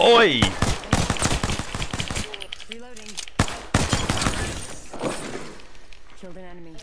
Oi! Reloading. Killed an enemy.